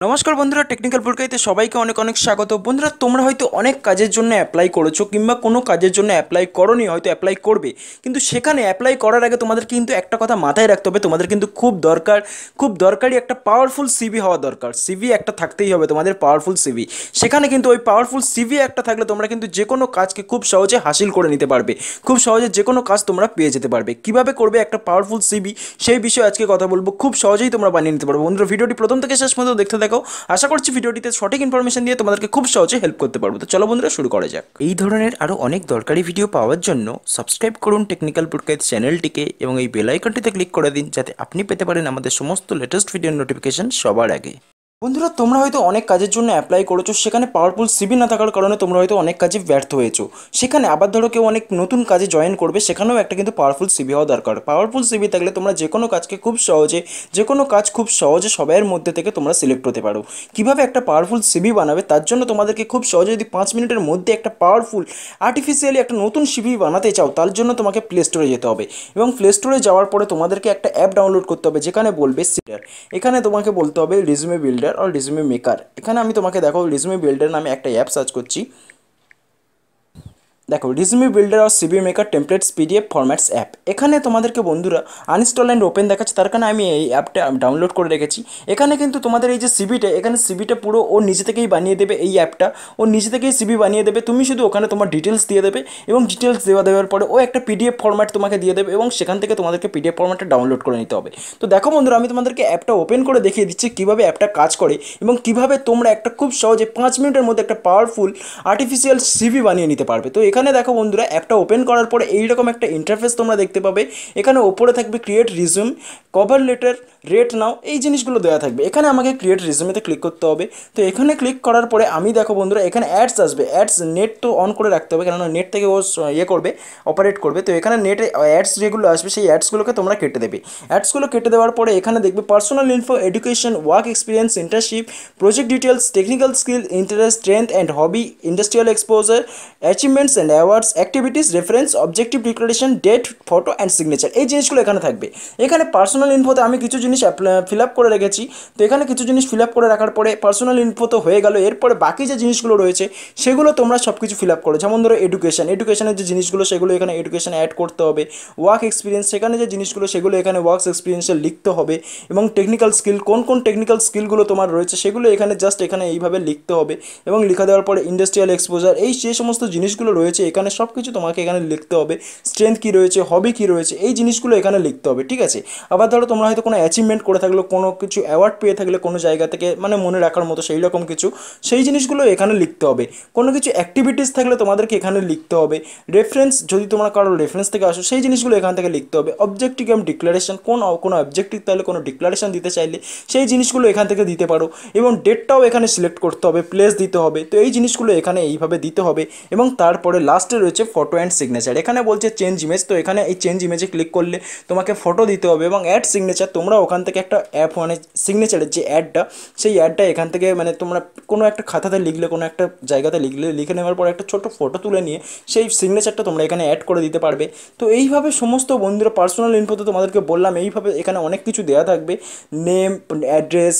নমস্কার বন্ধুরা টেকনিক্যাল পরীক্ষাতে সবাইকে অনেক অনেক স্বাগত। বন্ধুরা, তোমরা হয়তো অনেক কাজের জন্য অ্যাপ্লাই করেছ কিংবা কোনো কাজের জন্য অ্যাপ্লাই করনি, হয়তো অ্যাপ্লাই করবে। কিন্তু সেখানে অ্যাপ্লাই করার আগে তোমাদের কিন্তু একটা কথা মাথায় রাখতে হবে, তোমাদের কিন্তু খুব দরকার, খুব দরকারি একটা পাওয়ারফুল সিভি হওয়া দরকার। সিভি একটা থাকতেই হবে তোমাদের পাওয়ারফুল সিভি সেখানে কিন্তু ওই পাওয়ারফুল সিভি একটা থাকলে তোমরা কিন্তু যে কোনো কাজকে খুব সহজে হাসিল করে নিতে পারবে। খুব সহজে যে কোনো কাজ তোমরা পেয়ে যেতে পারবে। কীভাবে করবে একটা পাওয়ারফুল সিভি সেই বিষয়ে আজকে কথা বলব। খুব সহজেই তোমরা বানিয়ে নিতে পারবে। বন্ধুরা, ভিডিওটি প্রথম থেকে শেষ পর্যন্ত দেখতে দেখো। আশা করছি ভিডিওটিতে সঠিক ইনফরমেশন দিয়ে তোমাদেরকে খুব সহজে হেল্প করতে পারব। তো চলো বন্ধুরা, শুরু করা যাক। এই ধরনের আরও অনেক দরকারি ভিডিও পাওয়ার জন্য সাবস্ক্রাইব করুন টেকনিক্যাল পুটকাইত চ্যানেলটিকে এবং এই বেল আইকনটিতে ক্লিক করে দিন, যাতে আপনি পেতে পারেন আমাদের সমস্ত লেটেস্ট ভিডিও নোটিফিকেশন সবার আগে। বন্ধুরা, তোমরা হয়তো অনেক কাজের জন্য অ্যাপ্লাই করেছ, সেখানে পাওয়ারফুল সিবি না থাকার কারণে তোমরা হয়তো অনেক কাজে ব্যর্থ হয়েছো। সেখানে আবার ধরো কেউ অনেক নতুন কাজে জয়েন করবে, সেখানেও একটা কিন্তু পাওয়ারফুল সিবি হওয়া দরকার। পাওয়ারফুল সিবি থাকলে তোমরা যে কোনো কাজকে খুব সহজে, যে কোনো কাজ খুব সহজে সবাইয়ের মধ্যে থেকে তোমরা সিলেক্ট হতে পারো। কীভাবে একটা পাওয়ারফুল সিবি বানাবে, তার জন্য তোমাদেরকে খুব সহজে যদি পাঁচ মিনিটের মধ্যে একটা পাওয়ারফুল আর্টিফিশিয়ালি একটা নতুন সিবি বানাতে চাও, তার জন্য তোমাকে প্লে স্টোরে যেতে হবে। এবং প্লে স্টোরে যাওয়ার পরে তোমাদেরকে একটা অ্যাপ ডাউনলোড করতে হবে, যেখানে বলবে সিডার এখানে তোমাকে বলতে হবে রিজুমে বিল্ডার আর রেজুমে মেকার এখানে আমি তোমাকে দেখো রেজুমে বিল্ডার নামে একটা অ্যাপ সার্চ করছি। দেখো রিজমি বিল্ডার আর CV maker templates PDF formats app এখানে তোমাদেরকে বন্ধুরা আনইনস্টল অ্যান্ড ওপেন দেখাচ্ছে, তার কারণে আমি এই অ্যাপটা ডাউনলোড করে রেখেছি। এখানে কিন্তু তোমাদের এই যে সিবিটা এখানে সিবিটা পুরো ও নিজে থেকেই বানিয়ে দেবে এই অ্যাপটা ও নিজে থেকেই সিবি বানিয়ে দেবে, তুমি শুধু ওখানে তোমার ডিটেলস দিয়ে দেবে এবং ডিটেলস দেওয়া দেওয়ার পরে ও একটা পিডিএফ ফরম্যাট তোমাকে দিয়ে দেবে এবং সেখান থেকে তোমাদেরকে পিডিএফ ফরম্যাটটা ডাউনলোড করে নিতে হবে। তো দেখো বন্ধুরা, আমি তোমাদেরকে অ্যাপটা ওপেন করে দেখিয়ে দিচ্ছি কীভাবে অ্যাপটা কাজ করে এবং কীভাবে তোমরা একটা খুব সহজে পাঁচ মিনিটের মধ্যে একটা পাওয়ারফুল আর্টিফিশিয়াল সিভি বানিয়ে নিতে পারবে। তো এখানে দেখো বন্ধুরা, অ্যাপটা ওপেন করার পরে এইরকম একটা ইন্টারফেস তোমরা দেখতে পাবে। এখানে ওপরে থাকবে create resume cover letter rate now এই জিনিসগুলো দেওয়া থাকবে। এখানে আমাকে ক্রিয়েট রিজুমেতে ক্লিক করতে হবে। তো এখানে ক্লিক করার পরে আমি দেখো বন্ধুরা, এখানে অ্যাডস আসবে। অ্যাডস নেট তো অন করে রাখতে হবে, কেননা নেট থেকে ও ইয়ে করবে অপারেট করবে। তো এখানে নেটে অ্যাডস যেগুলো আসবে, সেই অ্যাডসগুলোকে তোমরা কেটে দেবে। অ্যাডসগুলো কেটে দেওয়ার পরে এখানে দেখবে personal info education work experience internship project details technical skill interest strength and hobby industrial exposure achievements and awards activities reference objective declaration date photo and signature এই জিনিসগুলো এখানে থাকবে। এখানে পার্সোনাল ইনফোতে আমি কিছু জিনিস ফিল করে রেখেছি। তো এখানে কিছু জিনিস ফিল করে রাখার পরে পার্সোনাল ইনফো তো হয়ে গেল। এরপরে বাকি যে জিনিসগুলো রয়েছে, সেগুলো তোমরা সব কিছু ফিল আপ করো। যেমন ধরো এডুকেশন এডুকেশনের যে জিনিসগুলো, সেগুলো এখানে এডুকেশন অ্যাড করতে হবে। ওয়ার্ক এক্সপিরিয়েন্স সেখানে যে জিনিসগুলো, সেগুলো এখানে ওয়ার্কস এক্সপিরিয়েন্সে লিখতে হবে। এবং টেকনিক্যাল স্কিল কোন কোন টেকনিক্যাল স্কিলগুলো তোমার রয়েছে, সেগুলো এখানে জাস্ট এখানে এইভাবে লিখতে হবে। এবং লিখা দেওয়ার পরে ইন্ডাস্ট্রিয়াল এক্সপোজার এই যে সমস্ত জিনিসগুলো রয়েছে এখানে সব কিছু তোমাকে এখানে লিখতে হবে। স্ট্রেংথ কী রয়েছে হবি কী রয়েছে, এই জিনিসগুলো এখানে লিখতে হবে, ঠিক আছে? আবার ধরো তোমরা হয়তো কোনো অ্যাচিভমেন্ট করে থাকলে, কোনো কিছু অ্যাওয়ার্ড পেয়ে থাকলে কোনো জায়গা থেকে মানে মনে রাখার মতো সেই রকম কিছু, সেই জিনিসগুলো এখানে লিখতে হবে। কোনো কিছু অ্যাক্টিভিটিস থাকলে তোমাদেরকে এখানে লিখতে হবে। রেফারেন্স যদি তোমরা কারও রেফারেন্স থেকে আসো, সেই জিনিসগুলো এখান থেকে লিখতে হবে। অবজেক্টিভ এবং ডিক্লারেশন কোন, কোনো অবজেক্টিভ তাহলে কোনো ডিক্লারেশন দিতে চাইলে, সেই জিনিসগুলো এখান থেকে দিতে পারো। এবং ডেটটাও এখানে সিলেক্ট করতে হবে প্লেস দিতে হবে। তো এই জিনিসগুলো এখানে এইভাবে দিতে হবে এবং তারপরে লাস্টে রয়েছে ফটো অ্যান্ড সিগনেচার এখানে বলছে চেঞ্জ ইমেজ তো এখানে এই চেঞ্জ ইমেজে ক্লিক করলে তোমাকে ফটো দিতে হবে এবং অ্যাড সিগনেচার তোমরা ওখান থেকে একটা অ্যাপ মানে সিগনেচারের যে অ্যাডটা সেই অ্যাডটা এখান থেকে মানে তোমরা কোনো একটা খাতাতে লিখলে, কোনো একটা জায়গাতে লিখলে, লিখে নেওয়ার পর একটা ছোটো ফটো তুলে নিয়ে সেই সিগনেচারটা তোমরা এখানে অ্যাড করে দিতে পারবে। তো এইভাবে সমস্ত বন্ধুরা পার্সোনাল ইনফো তো তোমাদেরকে বললাম, এইভাবে এখানে অনেক কিছু দেওয়া থাকবে। Name address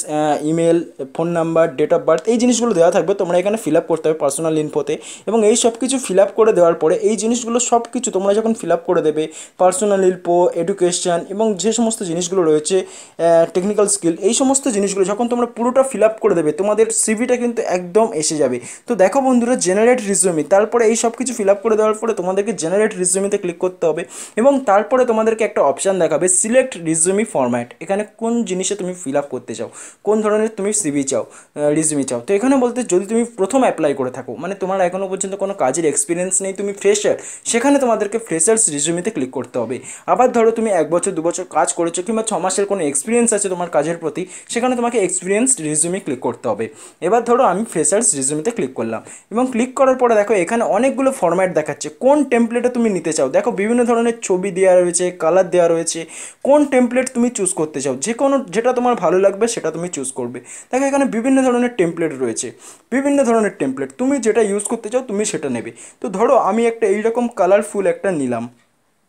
email phone number date of birth এই জিনিসগুলো দেওয়া থাকবে, তোমরা এখানে ফিল আপ করতে হবে পার্সোনাল ইনফোতে এবং এই সব কিছু ফিল আপ করে দেওয়ার পরে এই জিনিসগুলো সব কিছু তোমরা যখন ফিল আপ করে দেবে পার্সোনাল ইনফো এডুকেশন এবং যে সমস্ত জিনিসগুলো রয়েছে টেকনিক্যাল স্কিল এই সমস্ত জিনিসগুলো যখন তোমরা পুরোটা ফিল আপ করে দেবে, তোমাদের সিভিটা কিন্তু একদম এসে যাবে। তো দেখো বন্ধুরা জেনারেট রিজুমি তারপরে এই সব কিছু ফিল আপ করে দেওয়ার পরে তোমাদেরকে জেনারেট রিজুমিতে ক্লিক করতে হবে এবং তারপরে তোমাদেরকে একটা অপশান দেখাবে সিলেক্ট রিজুমি ফরম্যাট এখানে কোন জিনিসে তুমি ফিল আপ করতে চাও, কোন ধরনের তুমি সিভি চাও রিজুমি চাও। তো এখানে বলতে, যদি তুমি প্রথম অ্যাপ্লাই করে থাকো মানে তোমার এখনও পর্যন্ত কোনো কাজের এক্সপিরিয়েন্স নেই, তুমি ফ্রেশার সেখানে তোমাদেরকে ফ্রেশার্স রিজুমিতে ক্লিক করতে হবে। আবার ধরো তুমি এক বছর, দু বছর কাজ করেছ কিংবা ছ মাসের কোনো এক্সপিরিয়েন্স আছে তোমার কাজের প্রতি, সেখানে তোমাকে এক্সপিরিয়েন্স রিজুমি ক্লিক করতে হবে। এবার ধরো আমি ফ্রেশার্স রিজুমিতে ক্লিক করলাম, এবং ক্লিক করার পরে দেখো এখানে অনেকগুলো ফরম্যাট দেখাচ্ছে। কোন টেমপ্লেটে তুমি নিতে চাও? দেখো বিভিন্ন ধরনের ছবি দেওয়া রয়েছে কালার দেওয়া রয়েছে, কোন টেমপ্লেট তুমি চুজ করতে চাও? যে কোনো যেটা তোমার ভালো লাগবে সেটা তুমি চুজ করবে। দেখো এখানে বিভিন্ন ধরনের টেমপ্লেট রয়েছে, বিভিন্ন ধরনের টেমপ্লেট তুমি যেটা ইউজ করতে চাও তুমি সেটা নেবে। তো ধরো আমি একটা এইরকম কালারফুল একটা নিলাম।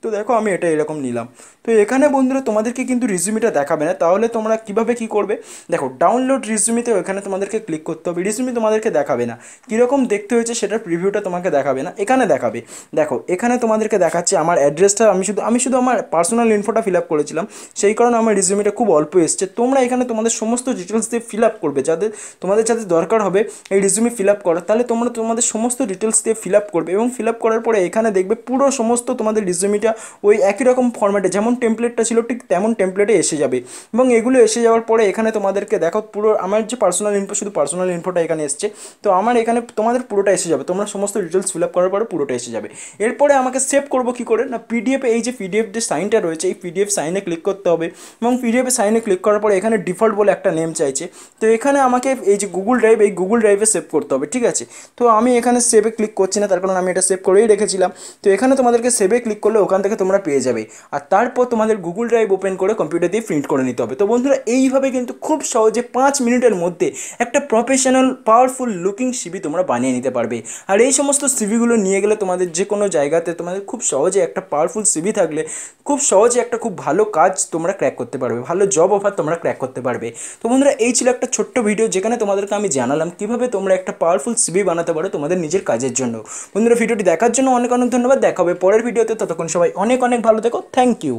তো দেখো আমি এটা এরকম নিলাম। তো এখানে বন্ধুরা তোমাদেরকে কিন্তু রিজিউমিটা দেখাবে না। তাহলে তোমরা কীভাবে কি করবে? দেখো ডাউনলোড রিজিউমিতে এখানে তোমাদেরকে ক্লিক করতে হবে। রিজিউমি তোমাদেরকে দেখাবে না। কীরকম দেখতে হয়েছে সেটার প্রিভিউটা তোমাকে দেখাবে না। এখানে দেখাবে। দেখো, এখানে তোমাদেরকে দেখাচ্ছে আমার অ্যাড্রেসটা আমি শুধু আমি শুধু আমার পার্সোনাল ইনফোটা ফিল আপ করেছিলাম। সেই কারণে আমার রিজিউমিটা খুব অল্প এসছে। তোমরা এখানে তোমাদের সমস্ত ডিটেলস দিয়ে ফিল আপ করবে। যাদের, তোমাদের যাদের দরকার হবে এই রিজিউমি ফিল আপ করার, তাহলে তোমরা তোমাদের সমস্ত ডিটেলস দিয়ে ফিল আপ করবে। এবং ফিল আপ করার পরে এখানে দেখবে পুরো সমস্ত তোমাদের রিজিউমিটা ওই একই রকম ফর্ম্যাটে যেমন টেমপ্লেটটা ছিল, ঠিক তেমন টেমপ্লেটে এসে যাবে। এবং এগুলো এসে যাওয়ার পরে এখানে তোমাদেরকে দেখো, পুরো আমার যে পার্সোনাল ইনফো শুধু পার্সোনাল ইনফোটা এখানে এসছে। তো আমার এখানে তোমাদের পুরোটা এসে যাবে। তোমরা সমস্ত ডিটেলস ফিল আপ করার পরে পুরোটা এসে যাবে। এরপরে আমাকে সেভ করব কী করে? না পিডিএফে এই যে পিডিএফ যে সাইনটা রয়েছে, এই পিডিএফ সাইনে ক্লিক করতে হবে। এবং পিডিএফে সাইনে ক্লিক করার পরে এখানে ডিফল্ট বলে একটা নেম চাইছে। তো এখানে আমাকে এই যে গুগল ড্রাইভ এই গুগল ড্রাইভে সেভ করতে হবে, ঠিক আছে? তো আমি এখানে সেভে ক্লিক করছি না, তার কারণ আমি এটা সেভ করেই রেখেছিলাম। তো এখানে তোমাদেরকে সেভে ক্লিক করলে ওখান থেকে তোমরা পেয়ে যাবে। আর তারপর তোমাদের গুগল ড্রাইভ ওপেন করে কম্পিউটার দিয়ে প্রিন্ট করে নিতে হবে। তো বন্ধুরা, এইভাবে কিন্তু খুব সহজে পাঁচ মিনিটের মধ্যে একটা প্রফেশনাল পাওয়ারফুল লুকিং সিবি তোমরা বানিয়ে নিতে পারবে। আর এই সমস্ত সিভিগুলো নিয়ে গেলে তোমাদের যে কোনো জায়গাতে তোমাদের খুব সহজে একটা পাওয়ারফুল সিভি থাকলে খুব সহজে একটা খুব ভালো কাজ তোমরা ক্র্যাক করতে পারবে। ভালো জব অফার তোমরা ক্র্যাক করতে পারবে। তো বন্ধুরা, এই ছিল একটা ছোট্ট ভিডিও যেখানে তোমাদেরকে আমি জানালাম কীভাবে তোমরা একটা পাওয়ারফুল সিভি বানাতে পারো তোমাদের নিজের কাজের জন্য। বন্ধুরা ভিডিওটি দেখার জন্য অনেক অনেক ধন্যবাদ। দেখা হবে পরের ভিডিওতে ততক্ষণ অনেক অনেক ভালো থেকো থ্যাংক ইউ